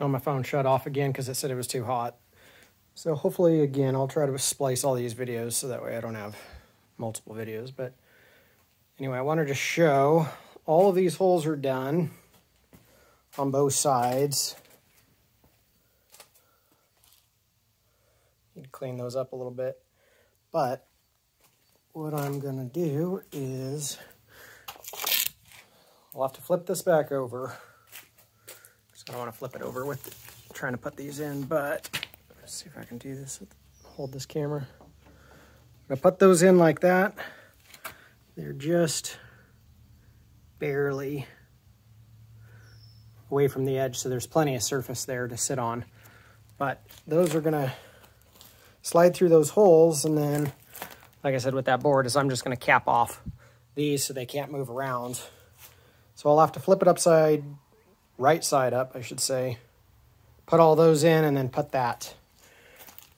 Oh, my phone shut off again because it said it was too hot. So hopefully, again, I'll try to splice all these videos so that way I don't have multiple videos. But anyway, I wanted to show all of these holes are done on both sides. Need to clean those up a little bit. But what I'm going to do is I'll have to flip this back over. I don't want to flip it over with trying to put these in, but let's see if I can do this. With, Hold this camera. I'm gonna put those in like that. They're just barely away from the edge, so there's plenty of surface there to sit on. But those are gonna slide through those holes, and then, like I said with that board, is I'm just gonna cap off these so they can't move around. So I'll have to flip it upside, right side up, I should say. Put all those in and then put that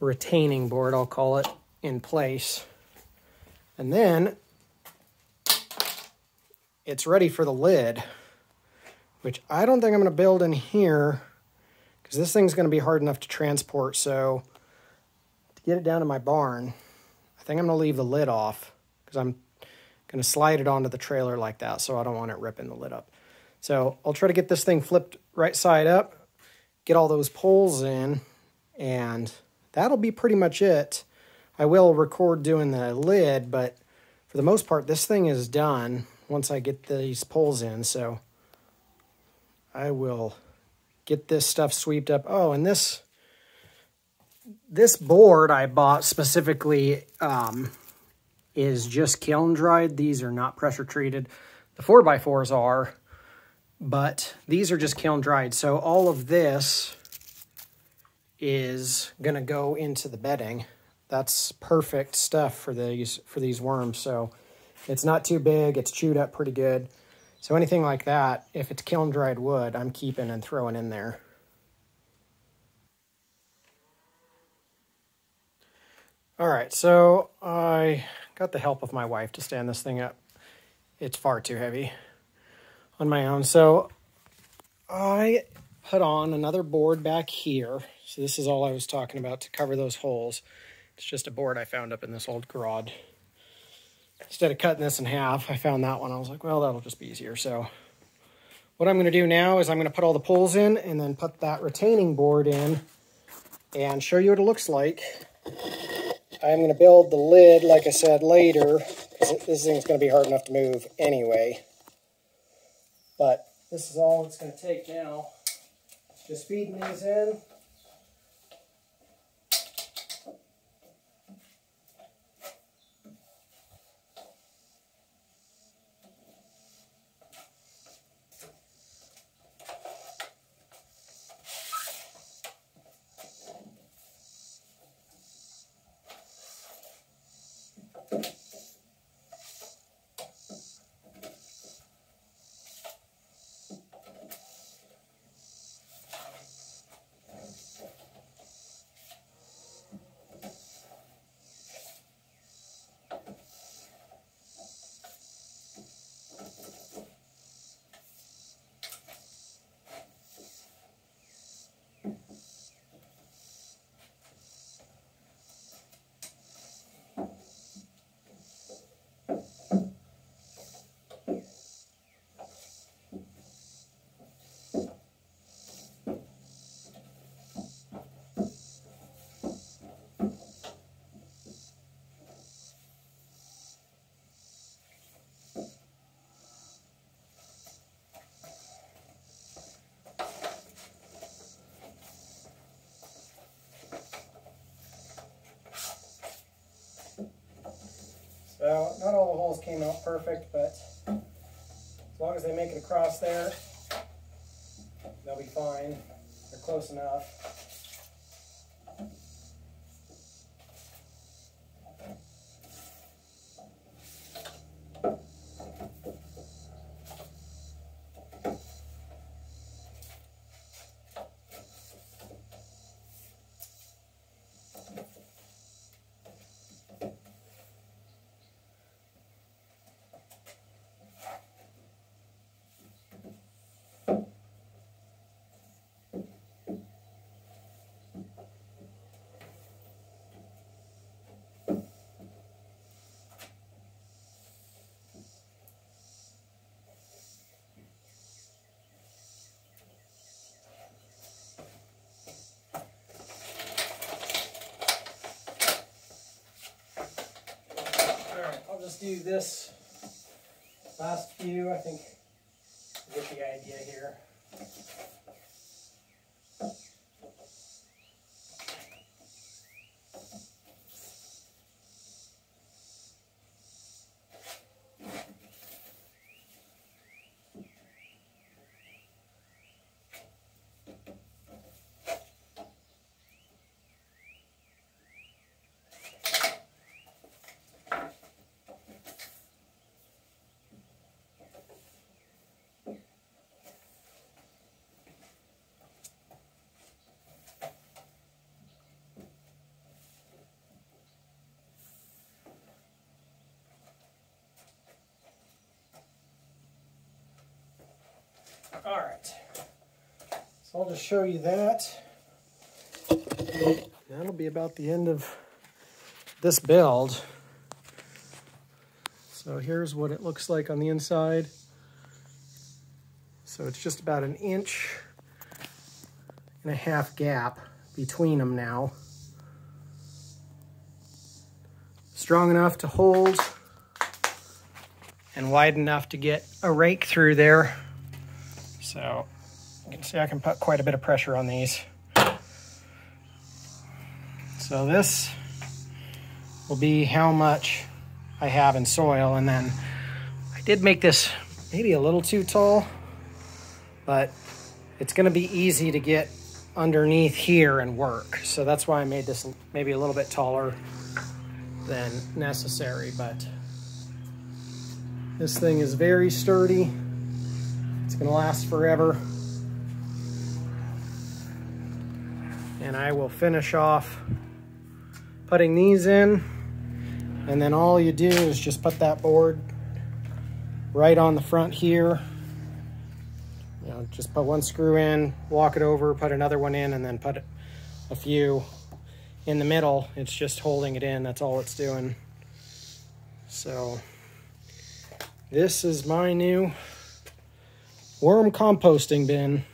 retaining board, I'll call it, in place. And then it's ready for the lid, which I don't think I'm going to build in here because this thing's going to be hard enough to transport. So to get it down to my barn, I think I'm going to leave the lid off because I'm going to slide it onto the trailer like that, so I don't want it ripping the lid up. So I'll try to get this thing flipped right side up, get all those poles in, and that'll be pretty much it. I will record doing the lid, but for the most part, this thing is done once I get these poles in, so I will get this stuff swept up. Oh, and this this board I bought specifically um, is just kiln dried. These are not pressure treated. The 4x4s are, but these are just kiln dried. So all of this is going to go into the bedding. That's perfect stuff for these for these worms. So it's not too big. It's chewed up pretty good. So anything like that, if it's kiln dried wood, I'm keeping and throwing in there. All right, so I got the help of my wife to stand this thing up. It's far too heavy on my own. So I put on another board back here. So this is all I was talking about to cover those holes. It's just a board I found up in this old garage. Instead of cutting this in half, I found that one. I was like, well, that'll just be easier. So what I'm going to do now is I'm going to put all the poles in and then put that retaining board in and show you what it looks like. I'm going to build the lid, like I said, later. This thing's going to be hard enough to move anyway. But this is all it's going to take now. Just feeding these in. So not all the holes came out perfect, but as long as they make it across there, they'll be fine. They're close enough. Do this last few. I think get the idea here. All right, so I'll just show you that. That'll be about the end of this build. So here's what it looks like on the inside. So it's just about an inch and a half gap between them now. Strong enough to hold and wide enough to get a rake through there. So you can see I can put quite a bit of pressure on these. So this will be how much I have in soil. And then I did make this maybe a little too tall, but it's gonna be easy to get underneath here and work. So that's why I made this maybe a little bit taller than necessary, but this thing is very sturdy. It's gonna last forever. And I will finish off putting these in. And then all you do is just put that board right on the front here. You know, just put one screw in, walk it over, put another one in, and then put a few in the middle. It's just holding it in, that's all it's doing. So this is my new worm composting bin.